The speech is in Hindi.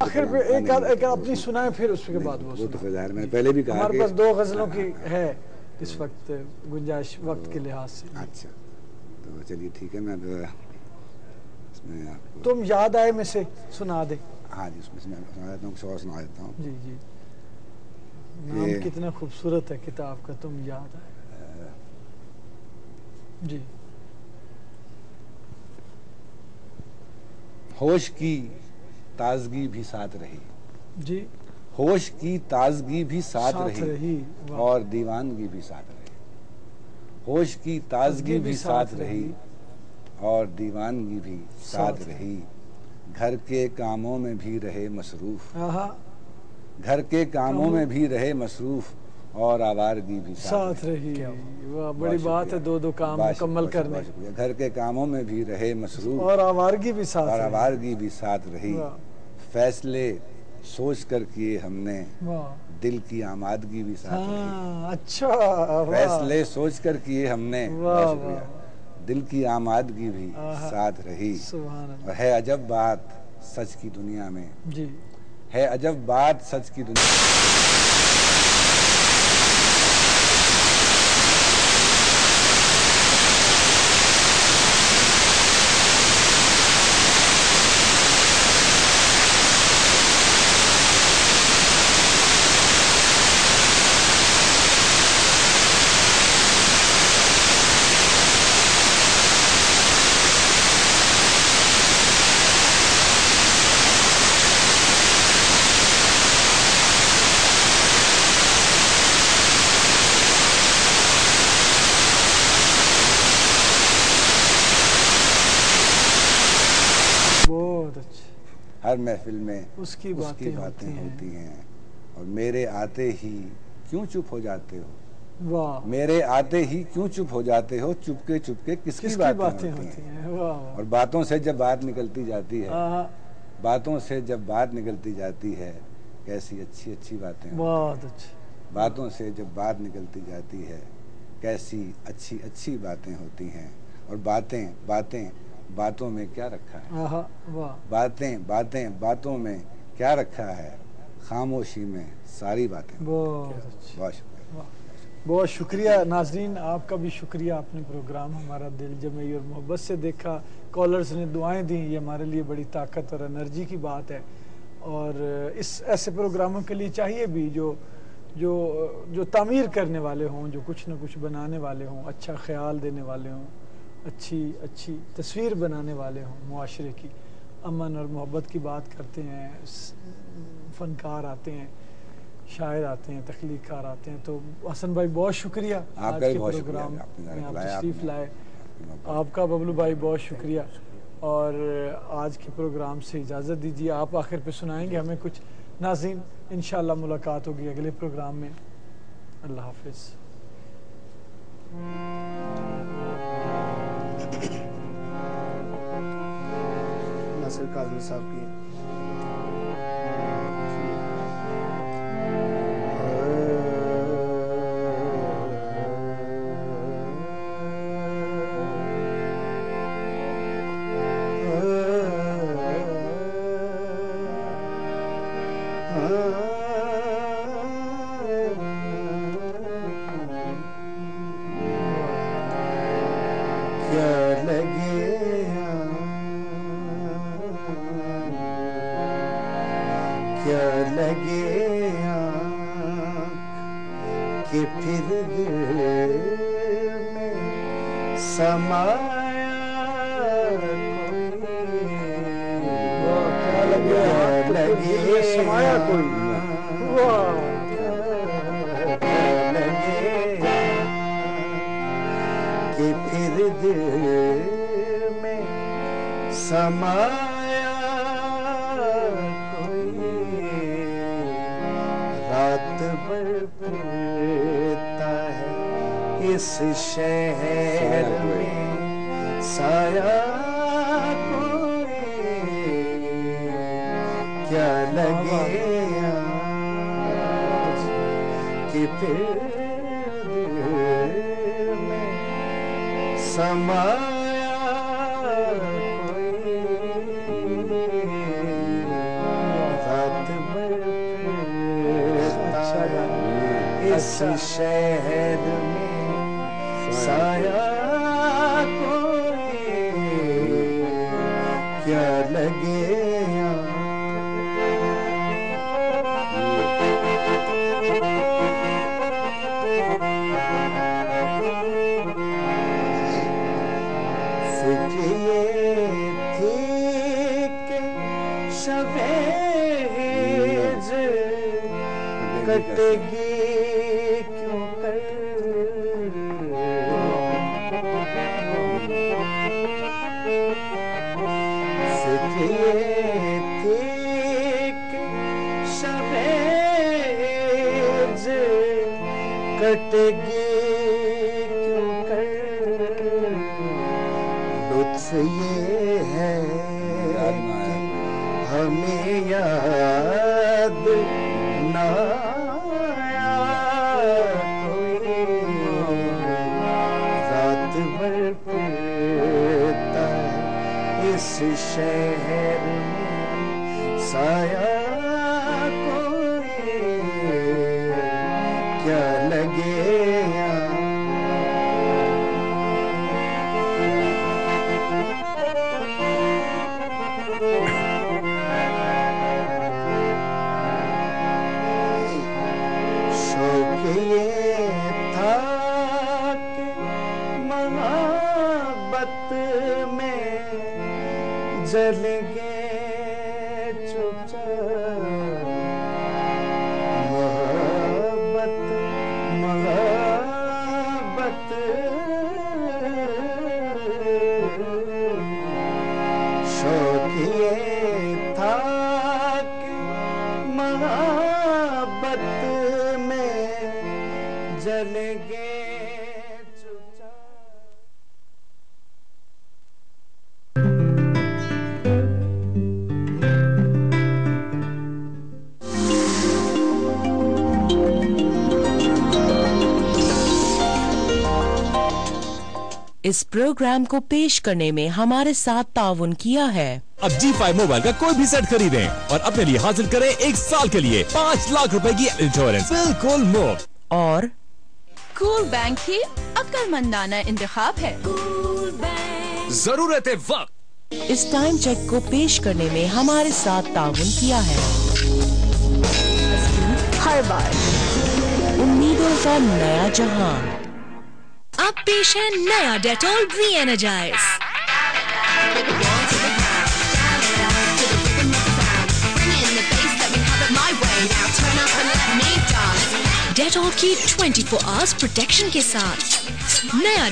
आखिर पे एक एक अपनी सुनाए फिर उसके बाद वो वो तो। फिर मैंने पहले भी कहा हमारे पास दो गजलों की है इस वक्त गुंजाइश वक्त के लिहाज से। अच्छा तो चलिए ठीक है मैं इसमें आपको तुम याद आए में से सुना दे। हाँ जी उसमें से मैं सुना देता हूँ कुछ और सुना देता हूँ। जी जी। नाम कितना खूबसूरत है किताब का तुम याद आए। जी। होश की ताजगी भी साथ रही। जी। होश की ताजगी भी साथ, साथ रही, रही, और दीवानगी भी साथ रही। होश की ताजगी भी साथ रही और दीवानगी भी साथ रही। घर के कामों में भी रहे मसरूफ। घर के कामों में भी रहे मसरूफ और आवारगी भी साथ, साथ रही। वाह बड़ी बात है दो दो काम मुकम्मल करने। घर के कामों में भी रहे मसरूफ और आवारगी भी साथ और आवारगी भी साथ रही। फैसले सोच कर किए हमने। दिल की आमादगी भी साथ आ, हाँ अच्छा फैसले सोच कर किए हमने दिल की आमादगी भी साथ रही। और है अजब बात सच की दुनिया में। जी। है अजब बात सच की दुनिया बहुत अच्छा हर महफिल में उसकी उसकी बातें बातें होती होती हैं। हैं और मेरे आते ही क्यों चुप हो जाते हो? वाह। मेरे आते ही क्यों चुप हो जाते हो? चुपके चुपके किसकी, किसकी बातें, बातें होती होती हैं? हैं? और बातों से जब बात निकलती जाती है बातों से जब बात निकलती जाती है कैसी अच्छी अच्छी बातें बहुत अच्छा। बातों से जब बात निकलती जाती है कैसी अच्छी अच्छी बातें होती हैं। और बातें बातें बातों में क्या रखा है? बातें बातें बातों में क्या रखा है? खामोशी में सारी बातें। बहुत बहुत शुक्रिया। बहुत शुक्रिया नाजरीन आपका भी शुक्रिया आपने प्रोग्राम हमारा दिल जमी और मोहब्बत से देखा। कॉलर्स ने दुआएँ दी ये हमारे लिए बड़ी ताकत और एनर्जी की बात है। और इस ऐसे प्रोग्रामों के लिए चाहिए भी जो जो जो तमीर करने वाले हों जो कुछ ना कुछ बनाने वाले हों अच्छा ख्याल देने वाले हों। अच्छी अच्छी तस्वीर बनाने वाले हों मुआशरे की। अमन और मोहब्बत की बात करते हैं फनकार आते हैं शायर आते हैं तख्लीकार आते हैं। तो हसन भाई बहुत शुक्रिया आज के प्रोग्राम में आप तशरीफ़ लाए। आपका बबलू भाई बहुत शुक्रिया। और आज के प्रोग्राम से इजाज़त दीजिए। आप आखिर पे सुनाएँगे हमें कुछ। नाजीन इन मुलाकात होगी अगले प्रोग्राम में। अल्लाह हाफिज़। नासिर काजमी साहब की। कि फिर दिल में समाया क्या लगे समाया कोई। वाह कि फिर दिल में समाया अच्छा। इस शहर में साया क्या लगे कि फिर में समाया रात इस शहर में। साया क्या लगे? कटेगी फिरता इस शहर में साया क्या लगे ये था कि जलेंगे चुपचाप इस प्रोग्राम को पेश करने में हमारे साथ ताउन किया है। अब G5 मोबाइल का कोई भी सेट खरीदें और अपने लिए हासिल करें एक साल के लिए पाँच लाख रुपए की इंश्योरेंस बिल्कुल मुफ़्त। और कूल बैंक ही अक्लमंदाना इंतखाब है। ज़रूरत है वक्त। इस टाइम चेक को पेश करने में हमारे साथ ताउन किया है। हर बार। उम्मीदों का नया जहाँ। अब पेश है नया डेटॉल री एनर्जाइज डेटॉल की 24 आवर्स प्रोटेक्शन के साथ नया